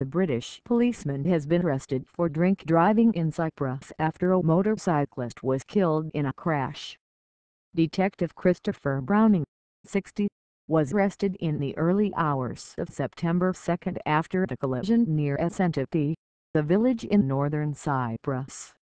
The British policeman has been arrested for drink driving in Cyprus after a motorcyclist was killed in a crash. Detective Christopher Browning, 60, was arrested in the early hours of September 2 after the collision near Esentepe, the village in northern Cyprus.